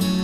Bye.